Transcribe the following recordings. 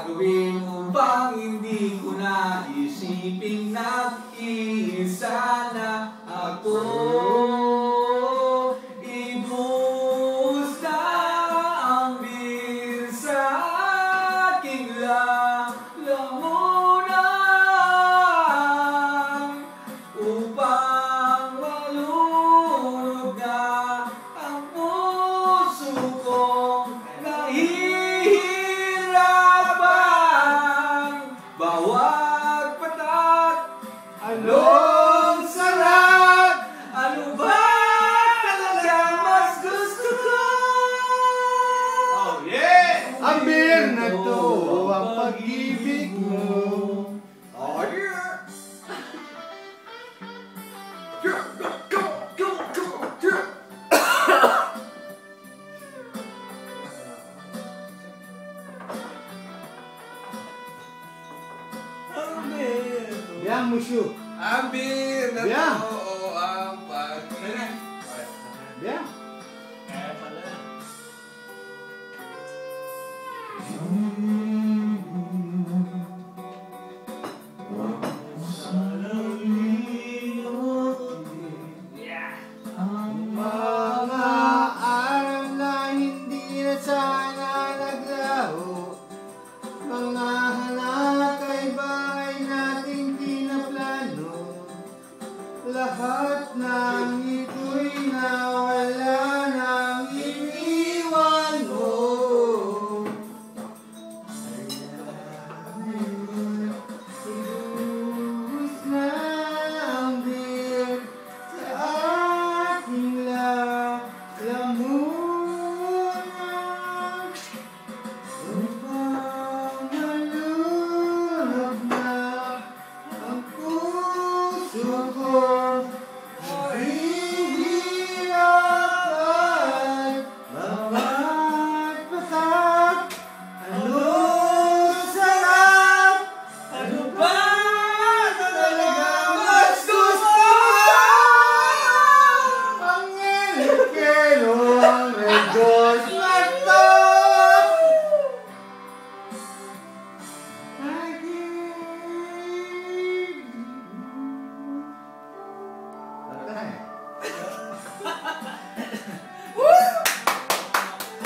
gagawin mo bang hindi ko na isipin nag-iisa na ako? Anong sarap? Ano ba talaga mas gusto ko? Oh, yeah! Ang beer na to, ang pag-ibig mo. Oh, yeah! Yeah, go, go, go, yeah! Yang musyu. Ambir na Yeah. to ang redos na to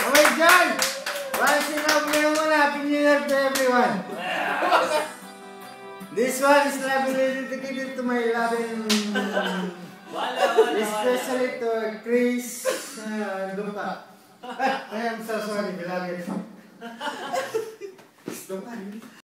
Okay, John! Para sinabi mo na, Happy New Year to everyone! This one is dedicated to my loving Especially to Chris uh, Dumpa. I am so sorry, beloved. Dumpa.